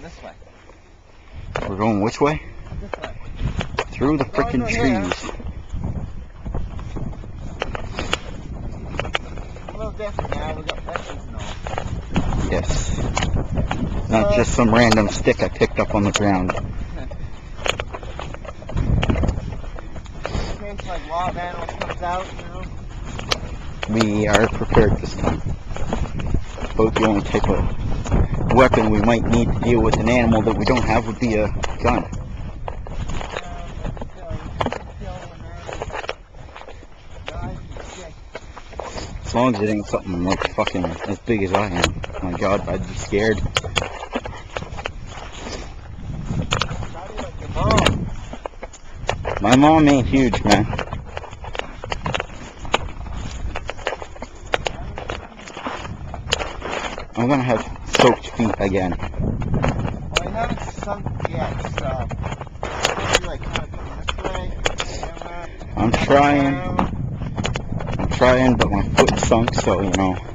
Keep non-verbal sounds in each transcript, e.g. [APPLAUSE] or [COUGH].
going this way. We're going which way? This way. Through the freaking trees. A little different now. We got benches and all. Yes. Not So- just some random stick I picked up on the ground. [LAUGHS] In case like wild animals comes out, you know. We are prepared this time. About the only type of weapon we might need to deal with an animal that we don't have would be a gun. As long as it ain't something like fucking as big as I am. My god, I'd be scared. My mom ain't huge, man. I'm gonna have soaked feet again. Well, I haven't sunk yet, so maybe like kind of this way. I'm trying. I'm trying, but my foot sunk, so you know.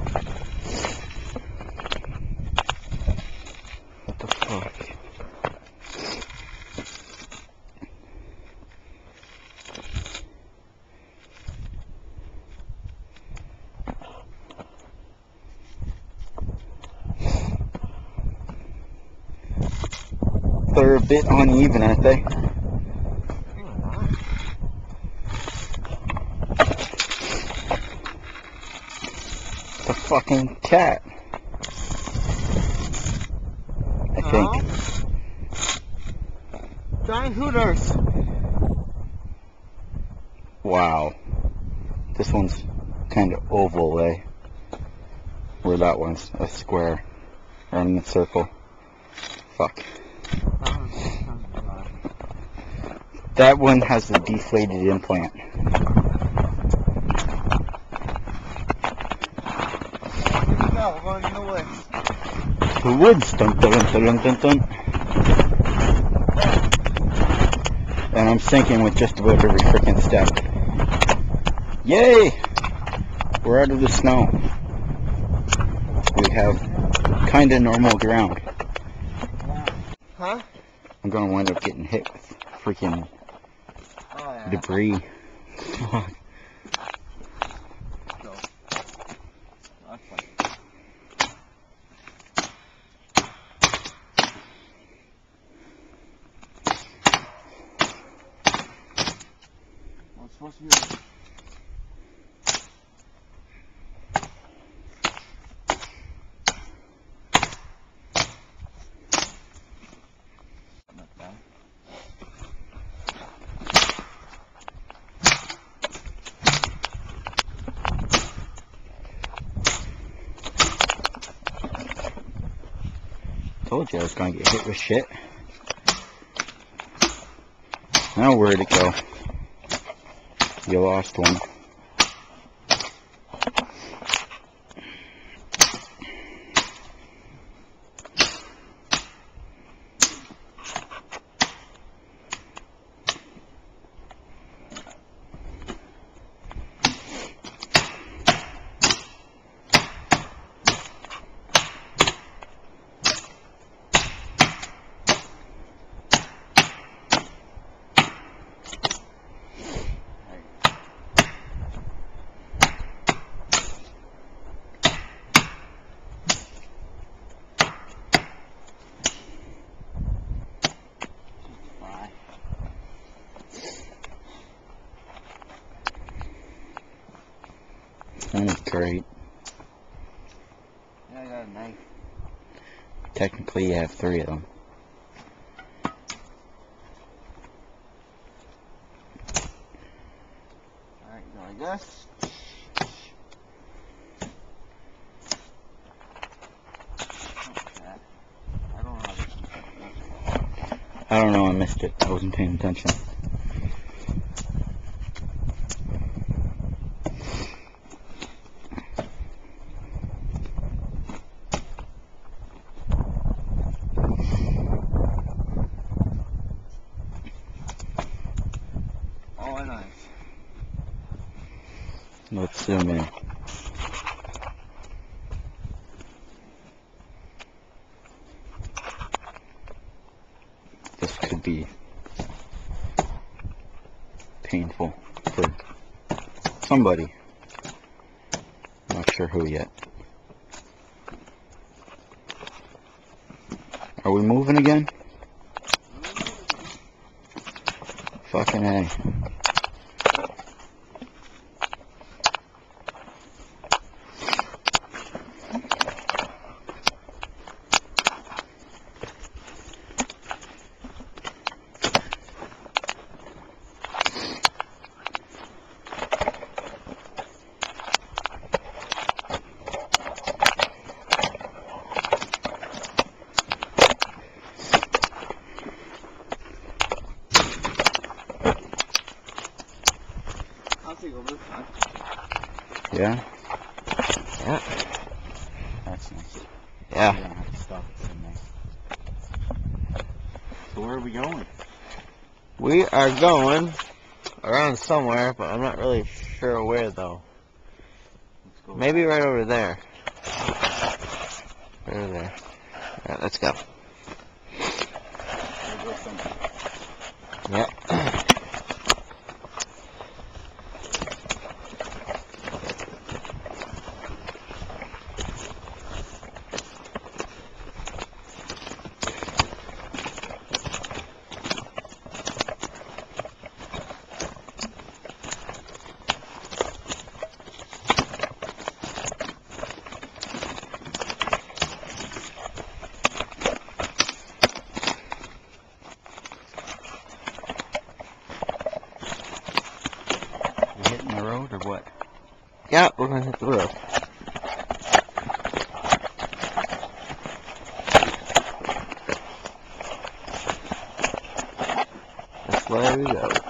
Bit uneven, aren't they? The fucking cat. I think. Giant Hooters. Wow. This one's kind of oval, eh? Where that one's a square. Or in a circle. Fuck. That one has the deflated implant. No, we're going in the woods. The woods. Dun, dun, dun, dun, dun, dun. And I'm sinking with just about every freaking step. Yay! We're out of the snow. We have kind of normal ground. Huh? I'm gonna wind up getting hit with freaking. Debris. Like, supposed to be. Not bad. Told you I was gonna get hit with shit. Now where'd it go? You lost one. That's great. Yeah, I got a knife. Technically, you have three of them. Alright, go like this. I don't know this I don't know, I missed it. I wasn't paying attention. Oh, a knife. Let's this could be painful for somebody. Not sure who yet. Are we moving again? Fucking A. Yeah? Yeah. That's nice. Yeah. You don't have to stop the same nice. So where are we going? We are going around somewhere, but I'm not really sure where though. Let's go. Maybe right over there. Right over there. Alright, let's go. Yep. We hitting the road or what? We're gonna hit the road. That's where we go.